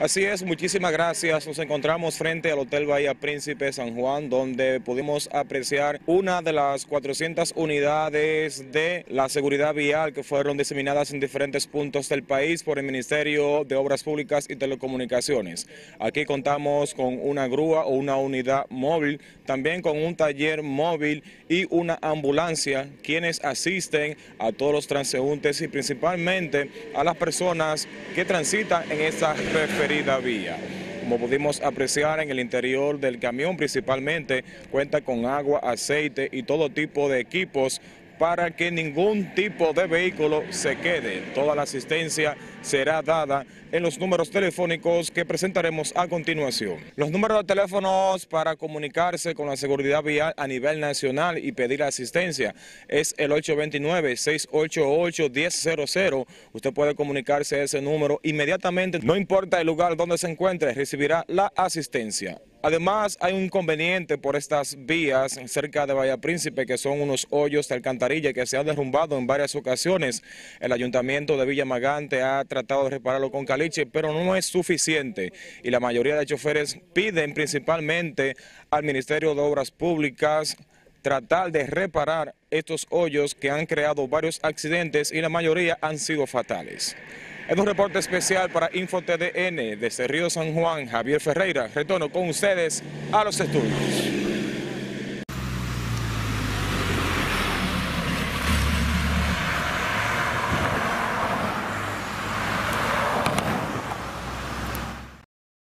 Así es, muchísimas gracias. Nos encontramos frente al Hotel Bahía Príncipe San Juan, donde pudimos apreciar una de las 400 unidades de la seguridad vial que fueron diseminadas en diferentes puntos del país por el Ministerio de Obras Públicas y Telecomunicaciones. Aquí contamos con una grúa o una unidad móvil, también con un taller móvil y una ambulancia, quienes asisten a todos los transeúntes y principalmente a las personas que transitan en esa Como pudimos apreciar en el interior del camión principalmente, cuenta con agua, aceite y todo tipo de equipos para que ningún tipo de vehículo se quede. Toda la asistencia será dada en los números telefónicos que presentaremos a continuación. Los números de teléfonos para comunicarse con la seguridad vial a nivel nacional y pedir asistencia es el 829-688-1000. Usted puede comunicarse a ese número inmediatamente, no importa el lugar donde se encuentre, recibirá la asistencia. Además, hay un inconveniente por estas vías cerca de Bahía Príncipe, que son unos hoyos de alcantarilla que se han derrumbado en varias ocasiones. El ayuntamiento de Villa Magante ha tratado de repararlo con caliche, pero no es suficiente. Y la mayoría de choferes piden principalmente al Ministerio de Obras Públicas tratar de reparar estos hoyos que han creado varios accidentes y la mayoría han sido fatales. Es un reporte especial para InfoTDN desde Río San Juan, Javier Ferreira. Retorno con ustedes a los estudios.